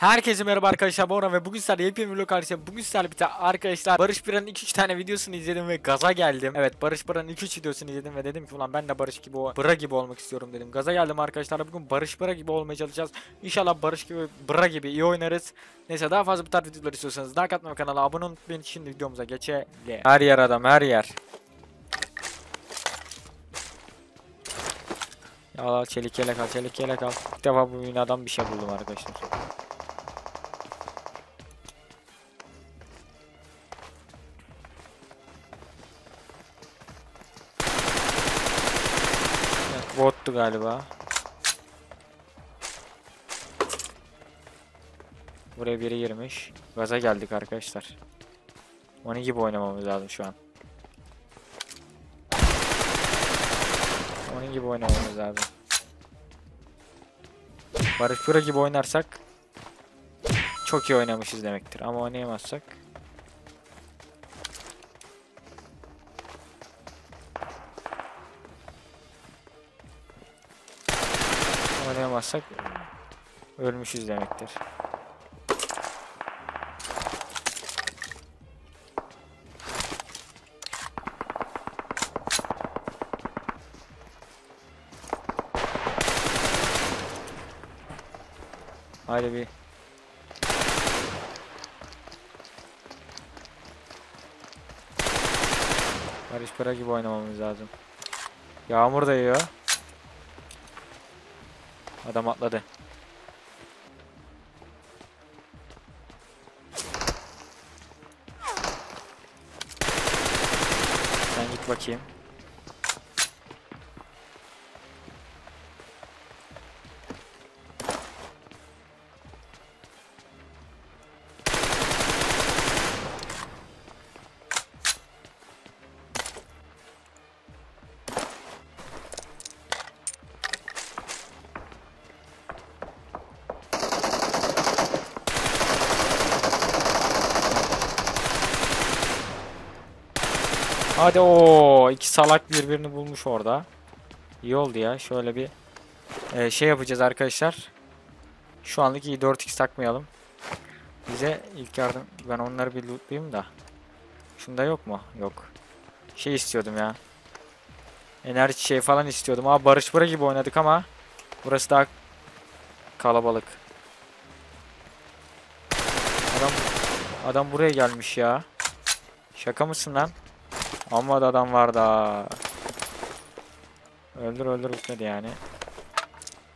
Herkese merhaba arkadaşlar Bora ve bugün sizlerle yepyeni bir vlog karşıya bugün sizlerle birlikte arkadaşlar Barış Bira'nın 2-3 tane videosunu izledim ve gaza geldim. Evet Barış Bira'nın 2-3 videosunu izledim ve dedim ki ulan ben de Barış gibi o Bıra gibi olmak istiyorum dedim. Gaza geldim arkadaşlar bugün Barış Bıra gibi olmaya çalışacağız. İnşallah Barış gibi Bıra gibi iyi oynarız. Neyse daha fazla bu tarz videolar istiyorsanız like atmayı kanala abone olmayı unutmayın. Şimdi videomuza geçelim. Her yer adam her yer. Ya çelik yelek al çelik yelek al. İlk defa bu binadan bir şey buldum arkadaşlar Bottu galiba. Buraya biri girmiş. Gaza geldik arkadaşlar. Onun gibi oynamamız lazım şu an. Onun gibi oynamamız lazım. Barış Pura gibi oynarsak çok iyi oynamışız demektir. Ama oynayamazsak oynayamazsak ölmüşüz demektir. Haydi bir Barış Pera gibi oynamamız lazım. Yağmur da yağıyor. Adam atladı. Sen git bakayım. Hadi o iki salak birbirini bulmuş orada. İyi oldu ya. Şöyle bir e, şey yapacağız arkadaşlar. Şu anlık iyi 4x takmayalım. Bize ilk yardım ben onları bir lootlayayım da. Şunda yok mu? Yok. Şey istiyordum ya. Enerji şey falan istiyordum. Abi Barış Bıra gibi oynadık ama burası daha kalabalık. Adam adam buraya gelmiş ya. Şaka mısın lan? Amma da adam var da. Öldür öldür bitmedi yani.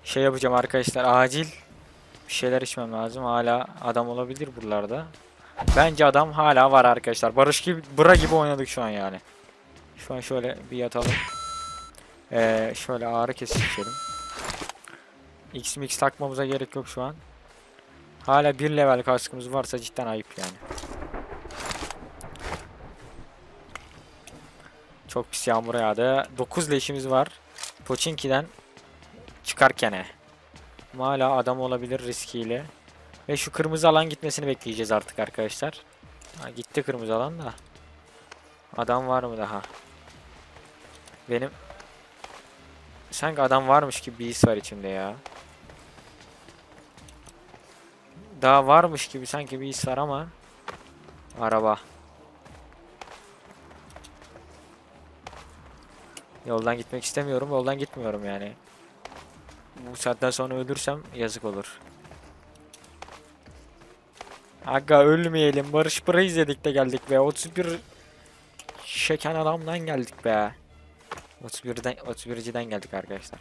Şey yapacağım arkadaşlar acil bir şeyler içmem lazım. Hala adam olabilir buralarda. Bence adam hala var arkadaşlar. Barış gibi bıra gibi oynadık şu an yani. Şu an şöyle bir yatalım. Ee, şöyle ağrı kesici içelim. X mix takmamıza gerek yok şu an. Hala bir level kaskımız varsa cidden ayıp yani. Çok pis yağmur yağdı. 9 leşimiz var. Pochinki'den çıkarken. Hala adam olabilir riskiyle. Ve şu kırmızı alan gitmesini bekleyeceğiz artık arkadaşlar. Ha, gitti kırmızı alan da. Adam var mı daha? Benim sanki adam varmış gibi bir his var içimde ya. Daha varmış gibi sanki bir his var ama araba. Yoldan gitmek istemiyorum. Yoldan gitmiyorum yani. Bu saatten sonra ölürsem yazık olur. Aga ölmeyelim. Barış Pır'a izledik de geldik be. 31 şeken adamdan geldik be. 31'den 31'ciden geldik arkadaşlar.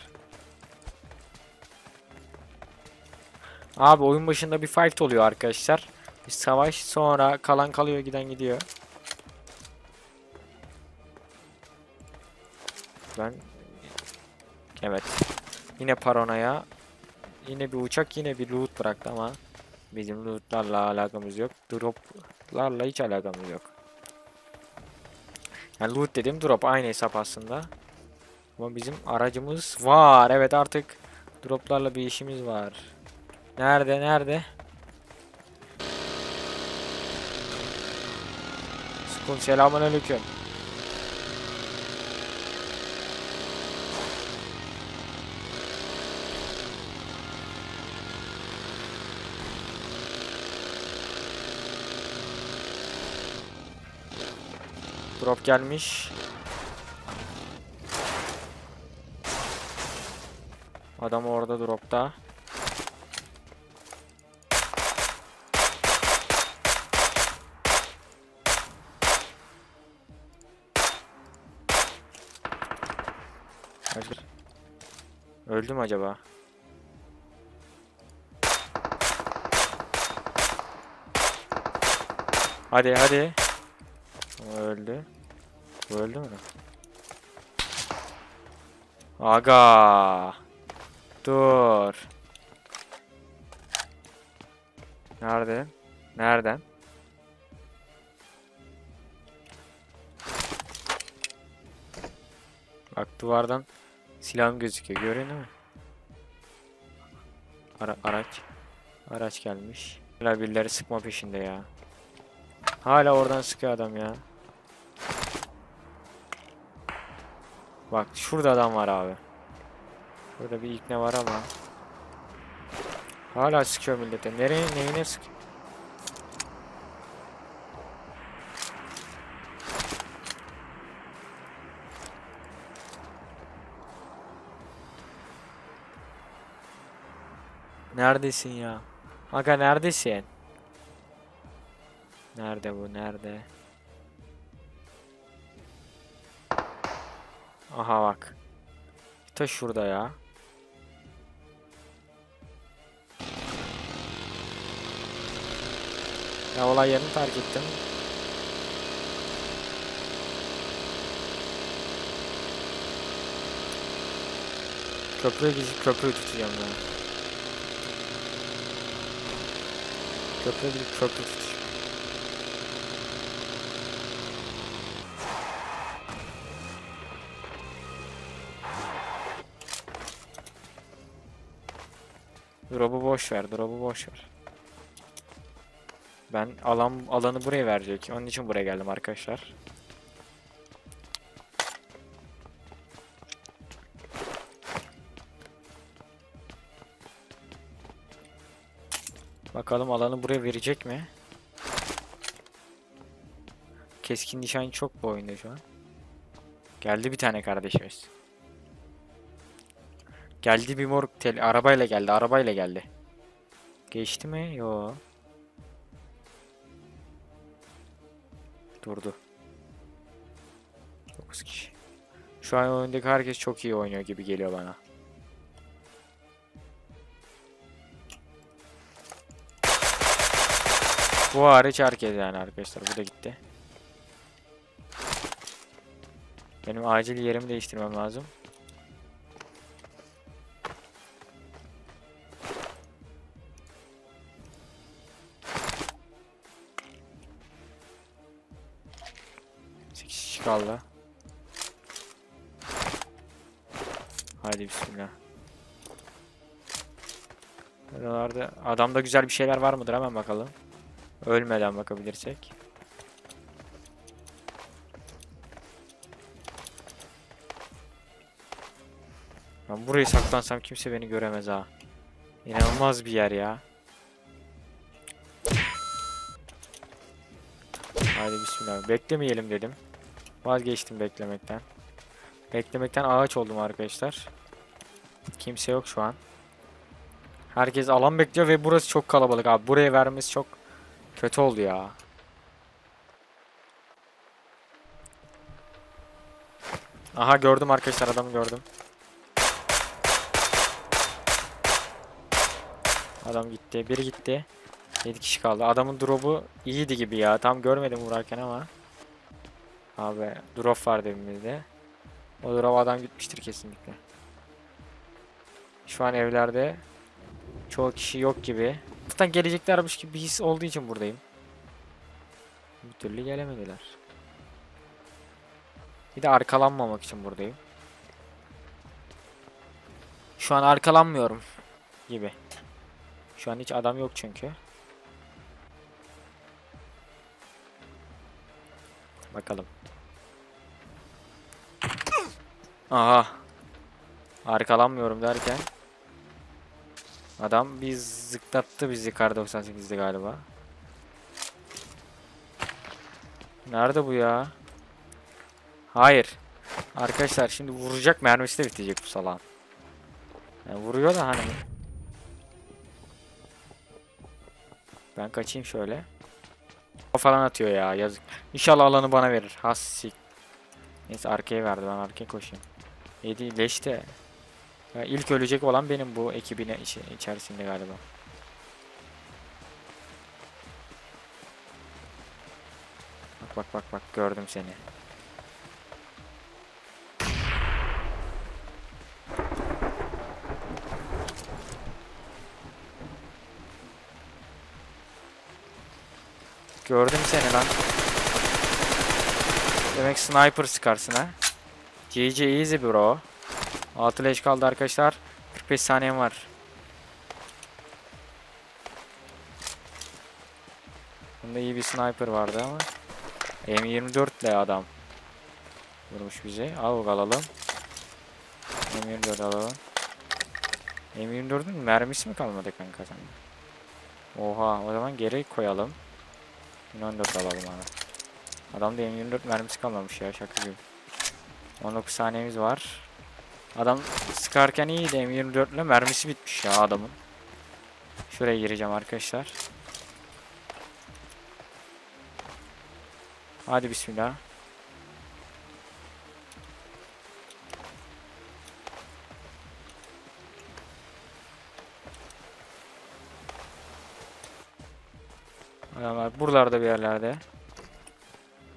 Abi oyun başında bir fight oluyor arkadaşlar. Bir savaş sonra kalan kalıyor giden gidiyor. Ben evet. Yine paranoya. Yine bir uçak yine bir loot bıraktı ama bizim lootlarla alakamız yok. Droplarla hiç alakamız yok. Yani loot dedim drop aynı hesap aslında. Ama bizim aracımız var. Evet artık droplarla bir işimiz var. Nerede nerede? Skun selamünaleyküm. Drop gelmiş. Adam orada dropta. Öldü mü acaba? Hadi hadi. O öldü. Bu öldü mü? Aga. Dur. Nerede? Nereden? Bak duvardan silahım gözüküyor. Görüyor değil mi? Ara araç. Araç gelmiş. Hala birileri sıkma peşinde ya. Hala oradan sıkıyor adam ya. Bak şurada adam var abi. Burada bir ikne var ama. Hala sıkıyor millete. Nereye neyine sık? Neredesin ya? Aga neredesin? Nerede bu? Nerede? Aha bak. Ta şurada ya. Ya olay yerini terk ettim. Köprüye gidip köprüyü tutacağım ya. Köprüye gidip köprü tutacağım. Drop'u boş ver, drop'u boş ver. Ben alan alanı buraya verecek. Onun için buraya geldim arkadaşlar. Bakalım alanı buraya verecek mi? Keskin nişan çok bu oyunda şu an. Geldi bir tane kardeşimiz. Geldi bir moruk tel arabayla geldi, arabayla geldi. Geçti mi? Yo. Durdu. 9 kişi. Şu an oyundaki herkes çok iyi oynuyor gibi geliyor bana. Bu hariç herkes yani arkadaşlar. Bu da gitti. Benim acil yerimi değiştirmem lazım. Kaldı. Hadi bismillah. Buralarda adamda güzel bir şeyler var mıdır hemen bakalım. Ölmeden bakabilirsek. Ben burayı saklansam kimse beni göremez ha. İnanılmaz bir yer ya. Haydi bismillah. Beklemeyelim dedim. Vazgeçtim beklemekten. Beklemekten ağaç oldum arkadaşlar. Kimse yok şu an. Herkes alan bekliyor ve burası çok kalabalık abi. Buraya vermesi çok kötü oldu ya. Aha gördüm arkadaşlar adamı gördüm. Adam gitti. Biri gitti. 7 kişi kaldı. Adamın drop'u iyiydi gibi ya. Tam görmedim vurarken ama. Abi drop var dibimizde. O drop adam gitmiştir kesinlikle. Şu an evlerde çoğu kişi yok gibi. Zaten geleceklermiş gibi bir his olduğu için buradayım. Bir türlü gelemediler. Bir de arkalanmamak için buradayım. Şu an arkalanmıyorum gibi. Şu an hiç adam yok çünkü. Bakalım. Aha. Arkalanmıyorum derken adam bir zıklattı bizi kar 98'de galiba. Nerede bu ya? Hayır. Arkadaşlar şimdi vuracak mermisi de bitecek bu salağın. Yani vuruyor da hani. Ben kaçayım şöyle. Falan atıyor ya yazık. İnşallah alanı bana verir. Hassik. Neyse arkaya verdi ben arkaya koşayım. 7 leşte. Ya ilk ölecek olan benim bu ekibin içerisinde galiba. Bak bak bak bak gördüm seni. Gördüm seni lan. Demek sniper sıkarsın ha. GG easy bro. 6 leş kaldı arkadaşlar. 45 saniyem var. Bunda iyi bir sniper vardı ama. M24 ile adam. Vurmuş bizi. Al alalım. M24 alalım. M24'ün mermisi mi kalmadı kanka? Oha o zaman geri koyalım. 14 alalım abi. Adamda M24 mermisi kalmamış ya şaka gibi. 19 saniyemiz var. Adam sıkarken iyiydi M24 ile mermisi bitmiş ya adamın. Şuraya gireceğim arkadaşlar. Hadi bismillah. Adamlar buralarda bir yerlerde.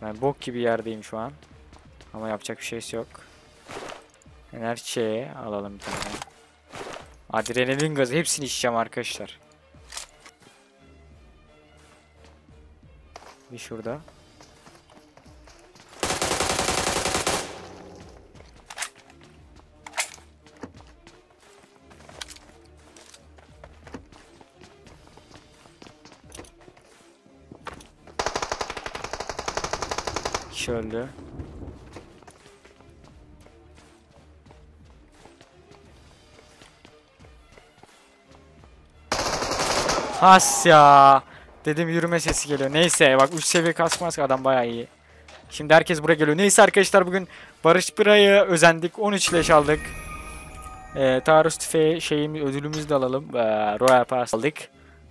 Ben bok gibi yerdeyim şu an. Ama yapacak bir şeysi yok. Enerji alalım bir tane. Adrenalin gazı hepsini içeceğim arkadaşlar. Bir şurada. Kişi öldü. Has ya. Dedim yürüme sesi geliyor. Neyse bak 3 seviye kasmaz adam bayağı iyi. Şimdi herkes buraya geliyor. Neyse arkadaşlar bugün Barış Pıra'yı özendik. 13 leş aldık. Ee, taarruz tüfeği şeyimiz ödülümüzü de alalım. Ee, Royal Pass aldık.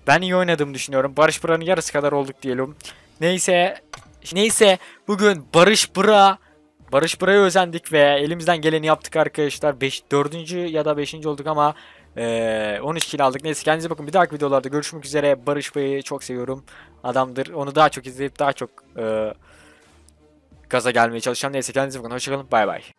Ben iyi oynadım düşünüyorum. Barış Pıra'nın yarısı kadar olduk diyelim. Neyse neyse bugün Barış Pıra Barış Pıra'ya özendik ve elimizden geleni yaptık arkadaşlar. 5 4. ya da 5. olduk ama ee, 13 kill aldık. Neyse kendinize bakın. Bir dahaki videolarda görüşmek üzere. Barış Bey'i çok seviyorum. Adamdır. Onu daha çok izleyip daha çok e, gaza gelmeye çalışacağım. Neyse kendinize bakın. Hoşçakalın. Bay bay.